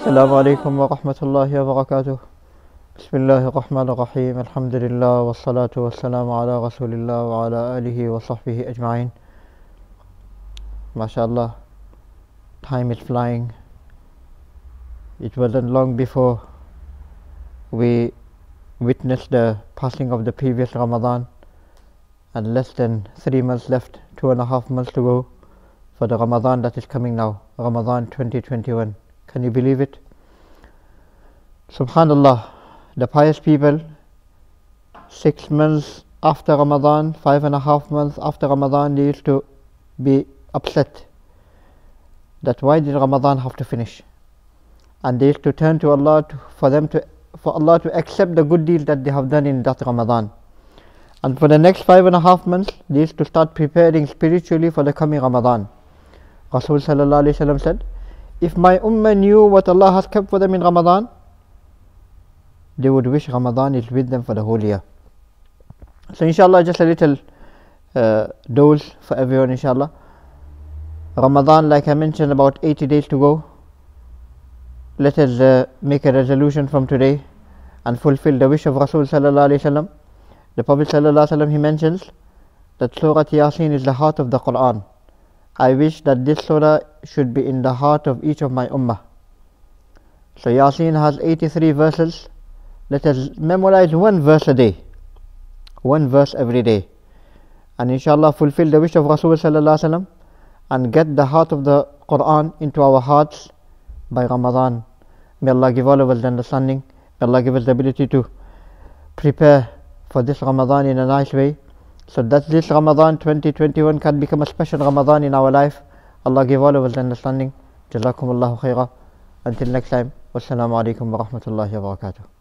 السلام عليكم ورحمة الله وبركاته بسم الله الرحمن الرحيم الحمد لله والصلاة والسلام على رسول الله وعلى آله وصحبه أجمعين ما شاء الله time is flying it wasn't long before we witnessed the passing of the previous Ramadan and less than three months left two and a half months to go for the Ramadan that is coming now Ramadan 2021 can you believe it? Subhanallah, the pious people, six months after Ramadan, five and a half months after Ramadan, they used to be upset that why did Ramadan have to finish? And they used to turn to Allah to, for them to for Allah to accept the good deeds that they have done in that Ramadan. And for the next five and a half months, they used to start preparing spiritually for the coming Ramadan. Rasul said, if my ummah knew what Allah has kept for them in Ramadan, they would wish Ramadan is with them for the whole year. So inshallah just a little uh, dose for everyone inshallah. Ramadan like I mentioned about 80 days to go. Let us uh, make a resolution from today and fulfill the wish of Rasul sallallahu wasallam. The Prophet sallallahu wasallam he mentions that Surah Yasin is the heart of the Quran. I wish that this surah should be in the heart of each of my ummah. So Yasin has 83 verses. Let us memorize one verse a day. One verse every day. And inshallah fulfill the wish of Rasulullah and get the heart of the Quran into our hearts by Ramadan. May Allah give all of us the understanding. May Allah give us the ability to prepare for this Ramadan in a nice way. So that this Ramadan 2021 can become a special Ramadan in our life. Allah give all of us understanding. Jazakumullahu khairah. Until next time. Wassalamu alaikum wa rahmatullahi wa barakatuh.